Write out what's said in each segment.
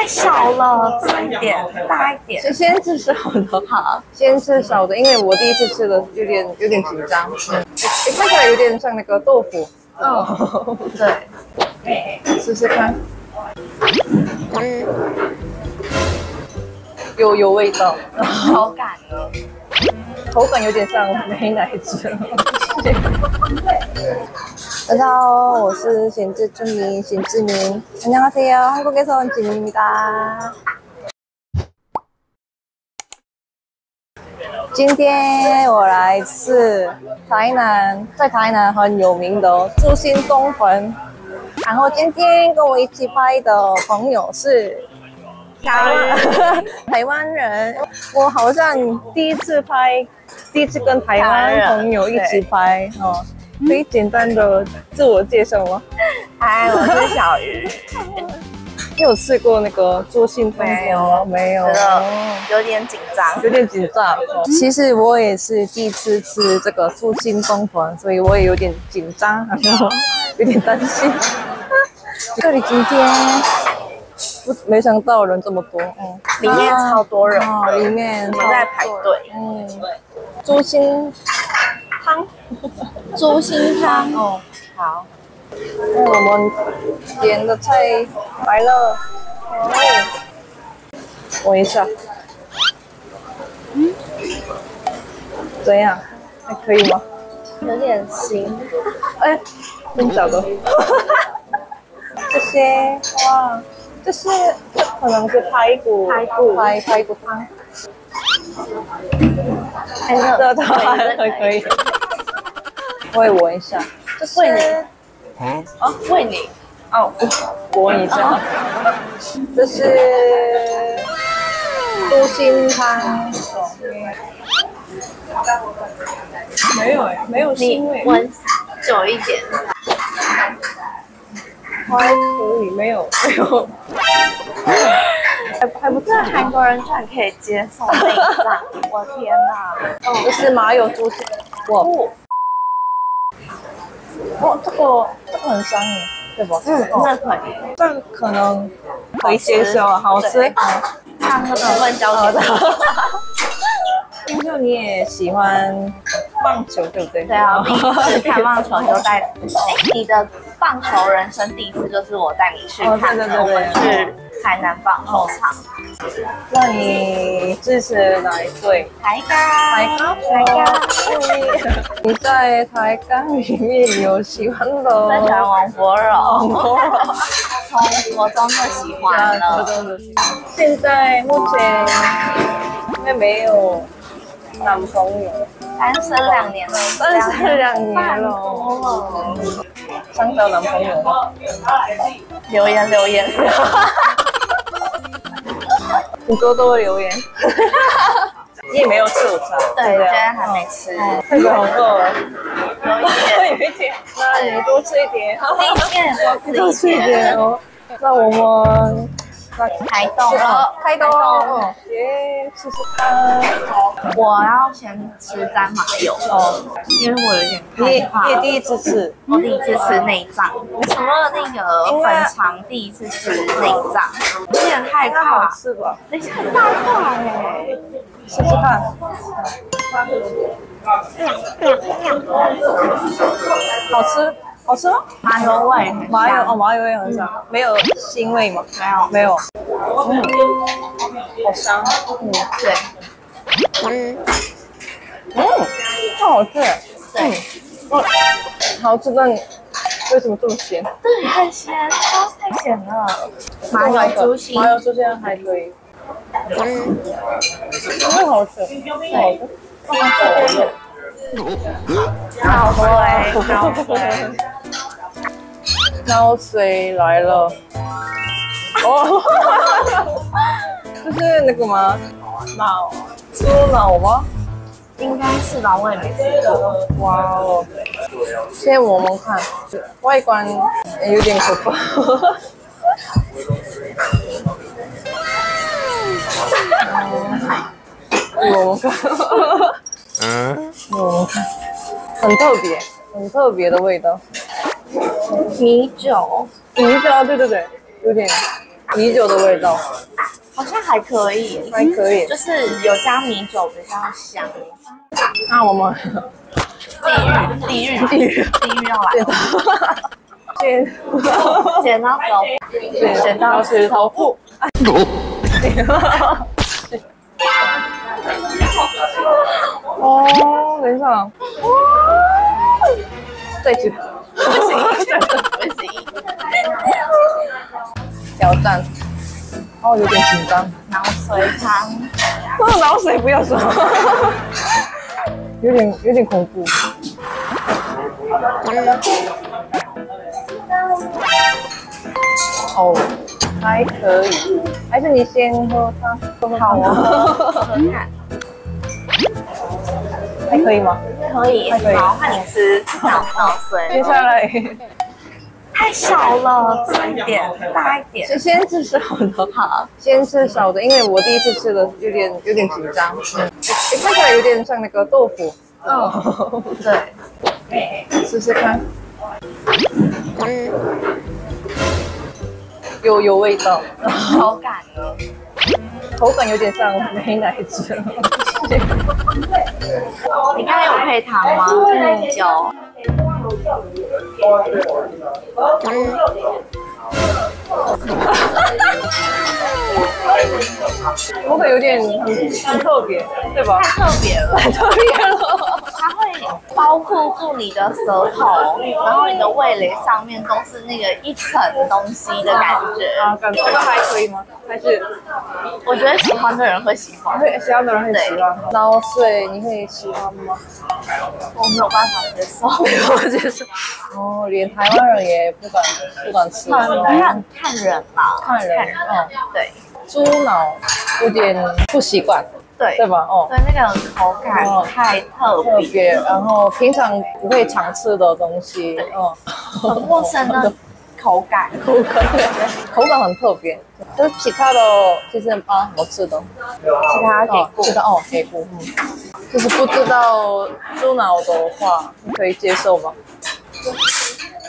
太少了，大一点，大一点。先先吃少的，好，先吃少的，因为我第一次吃的有点有点紧张，嗯，诶看起来有点像那个豆腐，嗯，对，试试看，嗯，有有味道，口感呢？口感有点像美乃滋。大家好，我是贤志주민贤志明。안녕하세요，한국에서온지민입니다。今天我来吃台南，在台南很有名的朱心东粉。然后今天跟我一起拍的朋友是台湾台湾人，我好像第一次拍，第一次跟台湾朋友一起拍哦。 可以简单的自我介绍吗？嗨，我是小鱼。你有试过那个做信封没有没有，有点紧张，有点紧张。其实我也是第一次吃这个猪心冬粉，所以我也有点紧张，有点担心。这里今天不没想到人这么多，嗯，里面超多人，里面都在排队，嗯，猪心。汤，猪心汤哦，好。那我们点的菜来了，哦，闻一下，嗯，怎样？还可以吗？有点腥，哎，真假的？这些哇，这是这可能是排骨，排骨排排骨汤。哎，这汤还可以。我也闻一下，这是喂你，啊，哦，喂你，哦，我闻一下，这是猪心汤，没有哎，没有腥味，闻久一点，还可以，没有，没有，还还不错，韩国人居然可以接受内脏，我天哪，这是麻油猪心，哇。哦，这个这个很香耶，对不？嗯，那可以，但可能可以接受，好吃。看那个问交的。听说你也喜欢棒球，对不对？对啊，看棒球就带 你的棒球人生第一次就是我带你去看的，我们去海南棒球场。那你支持哪一队？台钢。台钢。台钢。你在台钢里面有喜欢的？喜欢王柏荣。王柏荣。从国中就喜欢了。现在目前因为没有。男朋友，单身两年了，单身两年了，想找男朋友吗？留言留言，请多多留言。你也没有吃午餐，对，今天还没吃，太好饿了，有一点，那你多吃一点，多吃一点哦。那我们。开动了，开动，耶！试试看。我要先吃沾麻油哦，因为我有点害怕。你第一次吃，我第一次吃内脏，什么那个粉肠，第一次吃内脏，有点害怕。好吃吧？等一下很大块哎，试试看。好吃。好吃吗？麻油味，麻油哦，麻油味很香，没有腥味吗？没有，没有。嗯，好香。嗯，对。嗯，嗯，好吃。嗯。嗯，好吃但为什么这么咸？对，很咸，太咸了。麻油猪心，麻油猪心还可以。嗯，真好吃，好吃。好水，好水，脑水来了。哦，这是那个吗？脑，猪脑吗？应该是吧，我也没吃过。哇哦！先我们看，外观有点可怕。我们看。嗯，嗯，很特别，很特别的味道。米酒，米酒，对对对，有点米酒的味道，好像还可以，还可以。就是有加米酒比较香。那我们地狱，地狱，地狱，地狱要来了。剪剪刀手，剪刀石头布。哦，等一下，再一次，不行，不行，挑战。哦，有点紧张。脑水汤，哦，脑水不要说，有点有点恐怖。哦，还可以，还是你先喝汤。好啊，看，还可以吗？可以，可以好，看你吃脑脑水。接下来太少了，大一点，大一点。先 先吃小的，好，先吃少的，因为我第一次吃的有点有点紧张。嗯，看起来有点像那个豆腐。嗯，对，试试看。嗯有有味道，口感，口感有点像美奶滋。你刚才有配糖吗？嗯，有。口感有点很很特别，对吧？太特别了，太特别了。它会包覆住你的舌头，然后你的味蕾上面都是那个一层东西的感觉。啊，感觉这个还可以吗？还是我觉得喜欢的人会喜欢，会喜欢的人会喜欢。脑水你会喜欢吗？我没有办法接受，我接受。哦，连台湾人也不敢不敢吃。看看人吧，看人，嗯，对。猪脑有点不习惯，对对吧？哦，对，那个口感太特特别，然后平常不会常吃的东西，嗯，很陌生的 口感，口感对，口感很特别。就是其他的就是蛮好吃的，其他给过，知道哦，给过，嗯，就是不知道猪脑的话，你可以接受吗？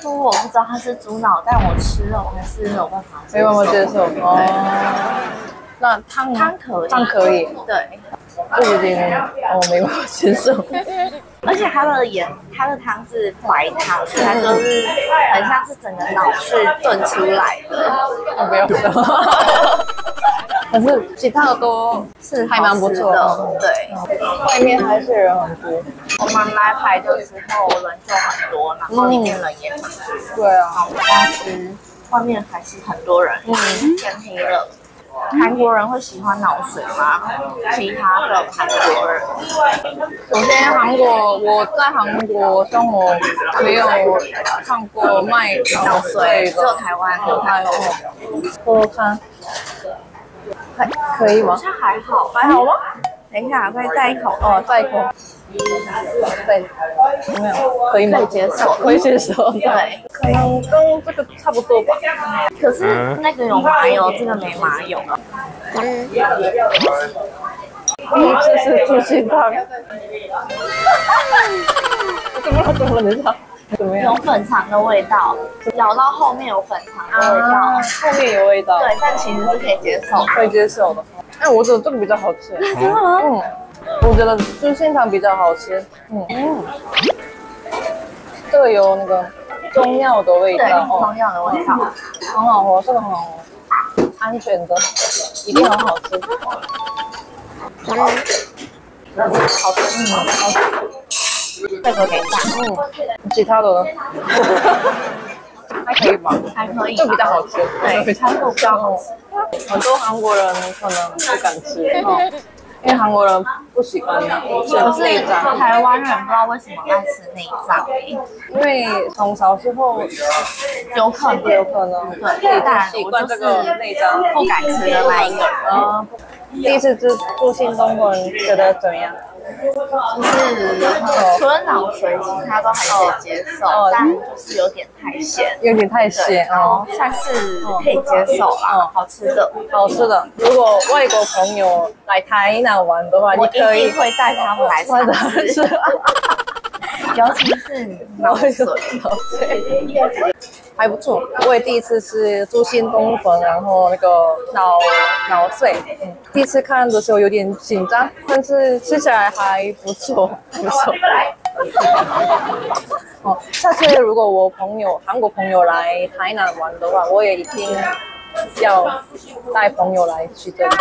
猪我不知道它是猪脑，但我吃了，我还是没有办法，没办法接受哦。那汤汤可以，汤可以，对，就有点我没办法接受。而且它的盐，它的汤是白汤，它就是很像是整个脑是炖出来的。我不要说，可是其他的。都是还蛮不错的，对。外面还是人很多，我们来排的时候人就很多，然后里面人也很多。对啊，但是外面还是很多人，嗯，天黑了。韩国人会喜欢脑髓吗？其他的韩国人，首先韩国我在韩国生活，没有看过卖脑髓只有台湾有台有。我看，还可以吗？好像还好，还好吗？等一下，再再一口哦，再一口。对，有没有？可以吗？可以接受，可以接受。对，可能跟这个差不多吧。可是那个有麻油，这个没麻油。嗯。这是猪心汤。怎么了？怎么了？怎么样？有粉肠的味道，咬到后面有粉肠的味道，后面有味道。对，但其实是可以接受，可以接受的。哎，我觉得这个比较好吃。真的吗？嗯。我觉得就是现场比较好吃，嗯。嗯，这个有那个中药的味道，中药的味道，很好喝，这个很好喝，安全的，一定很好吃，嗯，好吃，嗯，好吃，这个给大，嗯，其他的呢？还可以吧，还可以，就比较好吃，对，餐度比较好吃，很多韩国人可能不敢吃，因为韩国人不喜欢吃内脏，台湾人不知道为什么爱吃内脏，因为从小时候有可能有可能对，但习惯这个内脏，不敢吃的那一个人。第一次吃住新中国人，觉得怎么样？就是除了脑髓，其他都还可以接受，但就是有点太咸，有点太咸哦，算是可以接受啦，好吃的，好吃的。如果外国朋友来台南玩的话，你可以会带他们来尝试，尤其是脑髓，脑髓。还不错。我也第一次吃猪心冬粉，然后那个脑脑碎，嗯，第一次看的时候有点紧张，但是吃起来还不错，不错。哦，下次如果我朋友韩国朋友来台南玩的话，我也一定要带朋友来去这里。